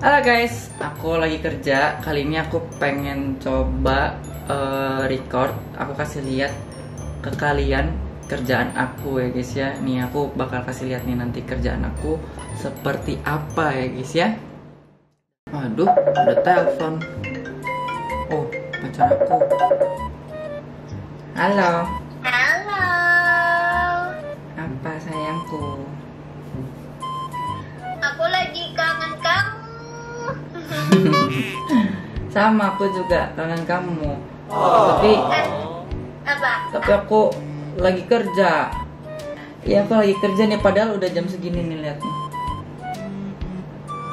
Halo guys, aku lagi kerja. Kali ini aku pengen coba eh, record. Aku kasih lihat ke kalian kerjaan aku ya guys ya. Nih aku bakal kasih lihat nih nanti kerjaan aku seperti apa ya guys ya. Waduh, ada telepon. Oh, pacar aku. Halo. Sama aku juga kangen kamu. Tapi Eh, apa? tapi aku lagi kerja Iya aku lagi kerja nih padahal udah jam segini nih lihat nih.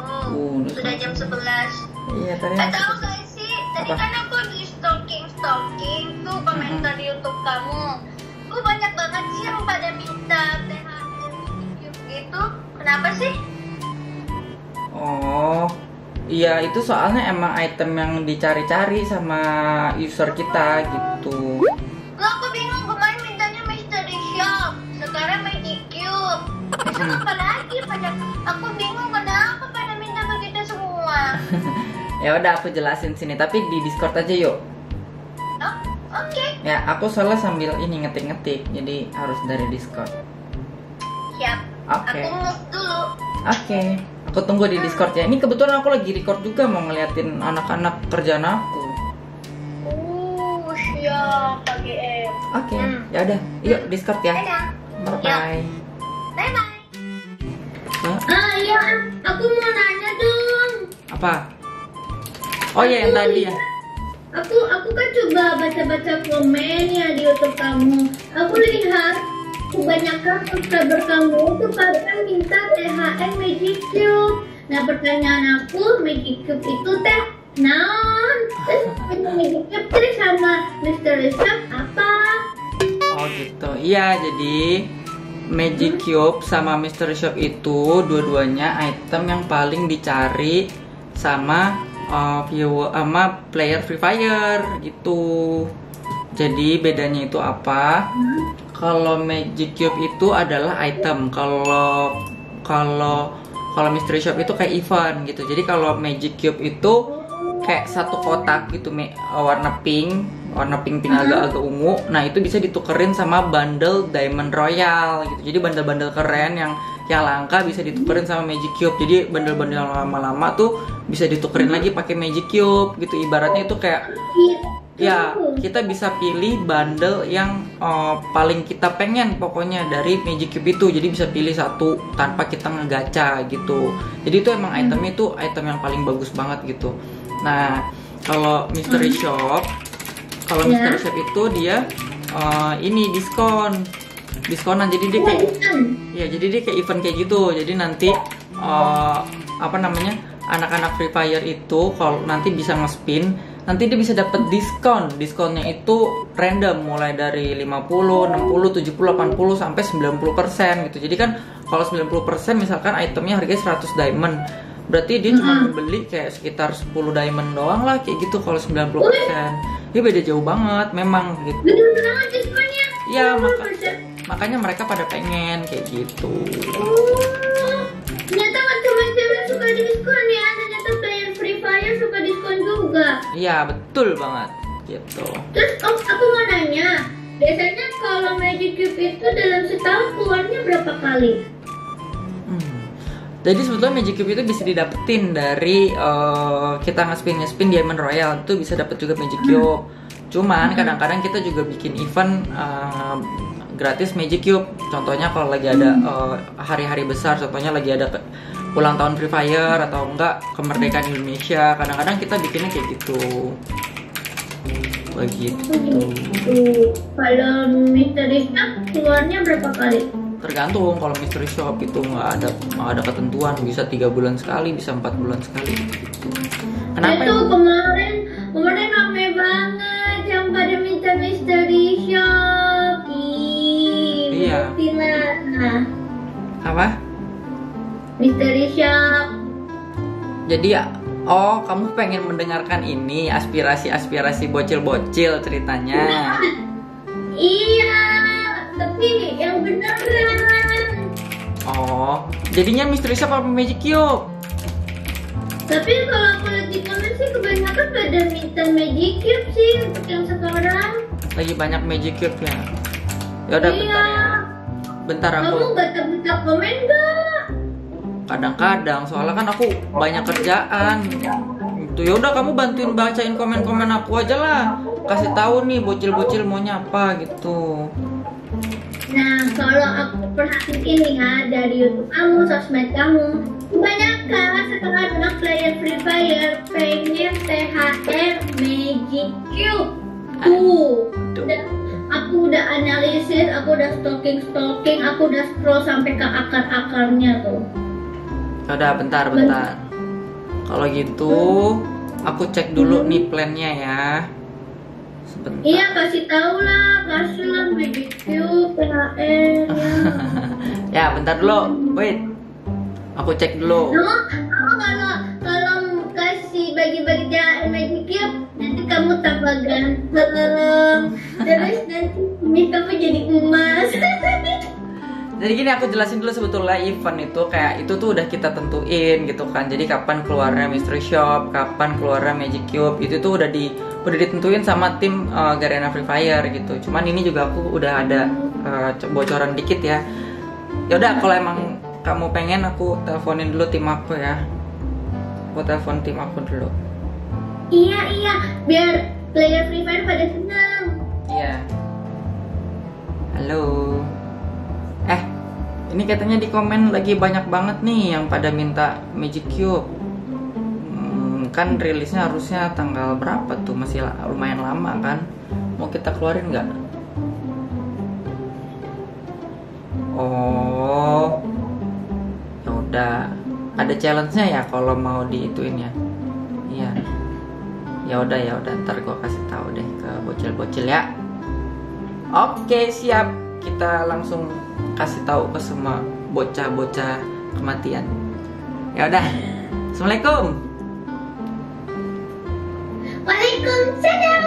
Oh, Uh, udah sudah jam 11. Iya tadi Eh, tahu gak sih? Tadi Apa? kan aku di stalking stalking tuh komentar di YouTube kamu. Gue banyak banget sih yang pada minta THR YouTube gitu. Kenapa sih? Oh Iya itu soalnya emang item yang dicari-cari sama user kita gitu Nggak, aku bingung kemarin mintanya Mystery Shop. Sekarang Magic Cube. Besok apa lagi? Pada aku bingung kenapa pada minta begitu semua. Ya udah aku jelasin sini tapi di Discord aja yuk Oh, oke. Ya aku soalnya sambil ini ngetik-ngetik jadi harus dari Discord Siap. Oke Aku move dulu. Oke Aku tunggu di Discord ya Ini kebetulan aku lagi record juga mau ngeliatin anak-anak kerjaan aku Uh, siap pagi em. Oke Hmm. ya udah yuk Discord ya Dadah. Bye bye Bye bye. Ah iya, aku mau nanya dong. Apa? Oh iya yang tadi ya. Aku aku kan coba baca-baca komen ya di YouTube kamu. Aku lihat kebanyakan subscriber kamu tuh pada minta THR Magic Cube. Nah pertanyaan aku Magic Cube itu teh non terus Magic Cube teh sama Mystery Shop apa? Oh gitu. Iya jadi Magic Cube sama Mystery Shop itu dua-duanya item yang paling dicari sama uh, viewer sama player Free Fire gitu. Jadi bedanya itu apa? Kalau Magic Cube itu adalah item. Kalau kalau kalau Mystery Shop itu kayak event gitu. Jadi kalau Magic Cube itu kayak satu kotak gitu warna pink warna pink pink agak-agak ungu. Nah itu bisa ditukerin sama bundle diamond royal gitu. Jadi bundle-bundle keren yang yang langka bisa ditukerin sama magic cube. Jadi bundle-bundle lama-lama tuh bisa ditukerin lagi pakai magic cube gitu. Ibaratnya itu kayak ya kita bisa pilih bundle yang eh, paling kita pengen pokoknya dari Magic Cube itu jadi bisa pilih satu tanpa kita ngegaca gitu jadi itu emang item itu item yang paling bagus banget gitu nah kalau Mystery Shop kalau Ya. Mystery Shop itu dia eh, ini diskon diskonan jadi dia kayak Ya, jadi dia kayak event kayak gitu. Jadi nanti eh, apa namanya? Anak-anak Free Fire itu kalau nanti bisa nge-spin, nanti dia bisa dapat diskon. Diskonnya itu random mulai dari 50, 60, 70, 80 sampai 90% gitu. Jadi kan kalau 90% misalkan itemnya harganya 100 diamond. Berarti dia cuma beli kayak sekitar 10 diamond doang lah kayak gitu kalau 90%. Dia beda jauh banget memang gitu. Bener banget diskonnya. Ya, maka, makanya mereka pada pengen kayak gitu. Oh, ternyata juga. Iya betul banget gitu. Terus om, aku mau nanya, biasanya kalau Magic Cube itu dalam setahun keluarnya berapa kali? Hmm. Jadi sebetulnya Magic Cube itu bisa didapetin dari eh, kita nge-spin nge-spin Diamond Royal itu bisa dapet juga Magic Cube. Cuman kadang-kadang kita juga bikin event eh, gratis Magic Cube. Contohnya kalau lagi ada eh, hari-hari besar, contohnya lagi ada ulang tahun Free Fire atau enggak kemerdekaan Indonesia. Kadang-kadang kita bikinnya kayak gitu. Begitu. Kalau Shop keluarnya berapa kali? tergantung kalau mystery shop itu nggak ada nggak ada ketentuan bisa tiga bulan sekali bisa empat bulan sekali gitu. kenapa itu ya? kemarin Mystery Shop. jadi ya oh kamu pengen mendengarkan ini aspirasi aspirasi bocil bocil ceritanya Iya, tapi yang beneran. oh jadinya mystery shop apa magic cube Tapi kalau aku lihat di komen sih kebanyakan pada minta Magic Cube sih untuk yang sekarang. Lagi banyak Magic Cube ya. Ya udah Iya. bentar ya. Bentar Kamu aku baca-baca komen gak? Kadang-kadang soalnya kan aku banyak kerjaan. Itu ya udah kamu bantuin bacain komen-komen aku aja lah. Kasih tahu nih bocil-bocil maunya apa gitu. Nah, kalau aku perhatiin nih ya dari YouTube kamu, sosmed kamu, kebanyakan sekarang anak player Free Fire pengen THR Magic Cube. Tuh, aku udah analisis, aku udah stalking stalking, aku udah scroll sampai ke akar-akarnya tuh. Udah bentar bentar. Kalau gitu aku cek dulu nih plannya ya. Sebentar. Iya, kasih tahu lah, kasih lah Magic Cube, THR. ya. bentar dulu. Wait. Aku cek dulu. Kamu kalau kalau kasih bagi-bagi Magic Cube, nanti kamu tambah ganteng. Terus nanti ini kamu jadi emas. Jadi gini aku jelasin dulu sebetulnya event itu kayak itu tuh udah kita tentuin gitu kan. Jadi kapan keluarnya Mystery Shop, kapan keluarnya Magic Cube itu tuh udah di udah ditentuin sama tim uh, Garena Free Fire gitu. Cuman ini juga aku udah ada uh, co- bocoran dikit ya. Ya udah kalau emang kamu pengen aku teleponin dulu tim aku ya. Aku telepon tim aku dulu. iya iya, biar player Free Fire pada senang. Iya. Halo. Ini katanya di komen lagi banyak banget nih yang pada minta Magic Cube. Hmm, kan rilisnya harusnya tanggal berapa tuh? Masih lumayan lama kan? Mau kita keluarin nggak? Oh, ya udah. Ada challenge-nya ya kalau mau diituin ya. Iya. Ya udah ya udah ntar gua kasih tahu deh ke bocil-bocil ya. Oke siap kita langsung kasih tahu ke semua bocah-bocah kematian. Ya udah. Assalamualaikum. Waalaikumsalam.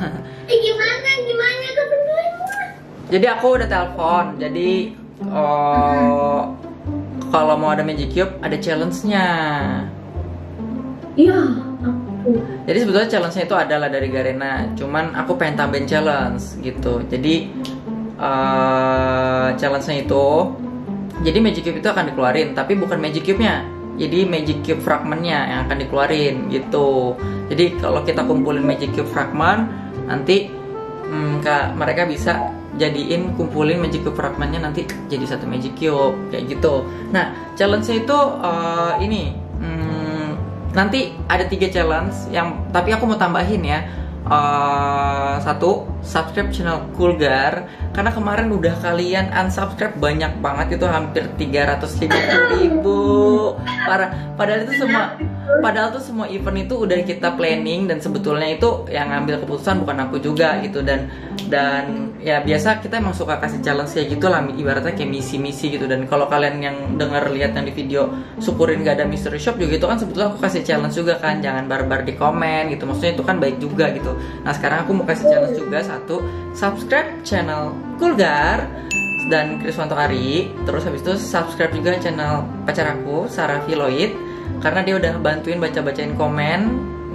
eh gimana gimana kebenarannya? Jadi aku udah telepon. Jadi oh, kalau mau ada Magic Cube ada challenge-nya. Ya, aku. Jadi sebetulnya challenge-nya itu adalah dari Garena, cuman aku pengen tambahin challenge gitu. Jadi eh challenge-nya itu, jadi Magic Cube itu akan dikeluarin, tapi bukan Magic Cube-nya. Jadi Magic Cube fragmentnya yang akan dikeluarin gitu. Jadi kalau kita kumpulin Magic Cube fragment, nanti hmm, Kak, mereka bisa jadiin kumpulin Magic Cube fragmentnya nanti jadi satu Magic Cube kayak gitu. Nah challenge-nya itu eh, ini. hmm, nanti ada tiga challenge yang tapi aku mau tambahin ya Eh, satu subscribe channel Kulgar. Karena kemarin udah kalian unsubscribe banyak banget itu hampir 350 ribu parah. Padahal itu semua padahal tuh semua event itu udah kita planning dan sebetulnya itu yang ngambil keputusan bukan aku juga gitu. Dan dan ya biasa kita emang suka kasih challenge kayak gitu lah ibaratnya kayak misi-misi gitu. Dan kalau kalian yang denger lihat yang di video syukurin gak ada mystery shop juga itu kan sebetulnya aku kasih challenge juga kan. Jangan barbar di komen gitu maksudnya itu kan baik juga gitu. Nah sekarang aku mau kasih challenge juga. Satu subscribe channel Kulgar dan Kriswanto Ari. Terus habis itu subscribe juga channel pacar aku Sarah Filoid. Karena dia udah bantuin baca-bacain komen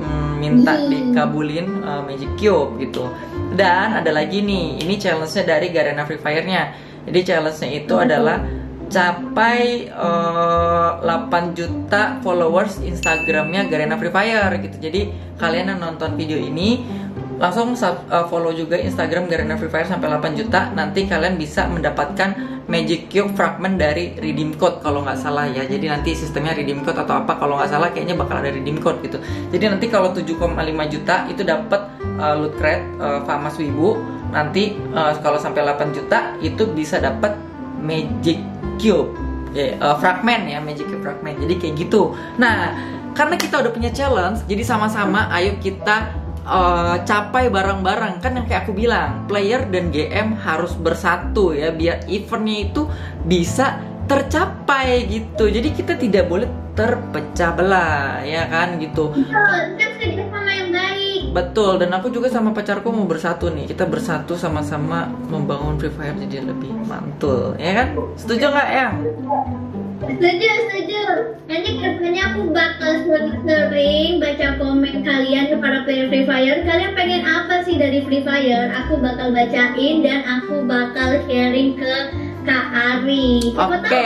mm, minta Hmm. dikabulin uh, Magic Cube gitu. Dan ada lagi nih ini challenge-nya dari Garena Free Fire-nya. Jadi challenge-nya itu adalah capai uh, 8 juta followers Instagramnya Garena Free Fire gitu. Jadi kalian yang nonton video ini langsung sub- uh, follow juga Instagram Garena Free Fire sampai 8 juta. Nanti kalian bisa mendapatkan Magic Cube fragment dari redeem code kalau nggak salah ya. Jadi nanti sistemnya redeem code atau apa kalau nggak salah kayaknya bakal ada redeem code gitu. Jadi nanti kalau 7,5 juta itu dapat uh, loot crate uh, Famas Wibu. Nanti uh, kalau sampai 8 juta itu bisa dapat Magic Cube. Ya, uh, fragment ya Magic Cube fragment. Jadi kayak gitu. Nah karena kita udah punya challenge jadi sama-sama ayo kita uh, capai bareng-bareng kan yang kayak aku bilang player dan GM harus bersatu ya biar eventnya itu bisa tercapai gitu. Jadi kita tidak boleh terpecah belah ya kan gitu. Betul, kita kerja sama yang baik. betul dan aku juga sama pacarku mau bersatu nih. Kita bersatu sama-sama membangun Free Fire jadi lebih mantul ya kan? Setuju nggak yang Setuju, setuju. Nanti ke depannya aku bakal sering-sering baca komen kalian para player Free Fire. Kalian pengen apa sih dari Free Fire? Aku bakal bacain dan aku bakal sharing ke Kak Ari. Oke.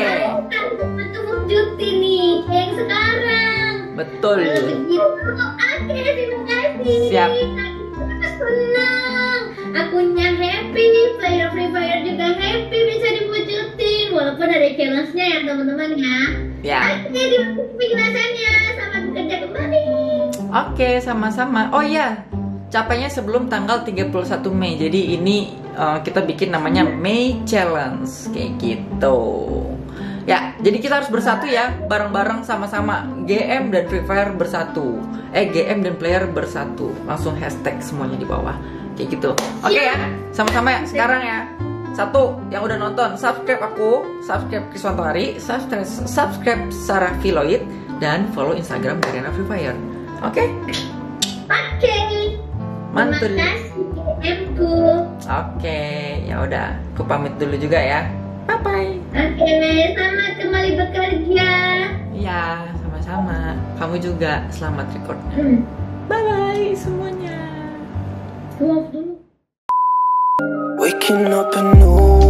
tahu kan ketemu Juti nih yang sekarang. Betul. Kalau begitu, oke terima kasih. Siap. Aku senang. Akunya happy, player Free Fire juga happy bisa diwujudin. Walaupun ada challenge-nya ya teman-teman ya. Ya. Oke, terima penjelasannya. Selamat bekerja kembali. Oke, sama-sama. Oh iya, capainya sebelum tanggal 31 Mei. Jadi ini uh, kita bikin namanya May Challenge kayak gitu. Ya, jadi kita harus bersatu ya, bareng-bareng sama-sama. GM dan Free Fire bersatu. Eh, GM dan player bersatu. Langsung hashtag semuanya di bawah. Kayak gitu. Oke ya, sama-sama ya. Sekarang ya. Satu, yang udah nonton, subscribe aku, subscribe Kriswanto Hari, subscribe, subscribe Sarah Filoid, dan follow Instagram Garena Free Fire. Oke? Oke. Mantul. Terima kasih, M-ku. Oke, ya udah. Aku pamit dulu juga ya. Bye bye. Oke, selamat kembali bekerja. Iya, sama-sama. Kamu juga selamat record. Hmm. Bye bye semuanya. Love dulu. Waking up a new.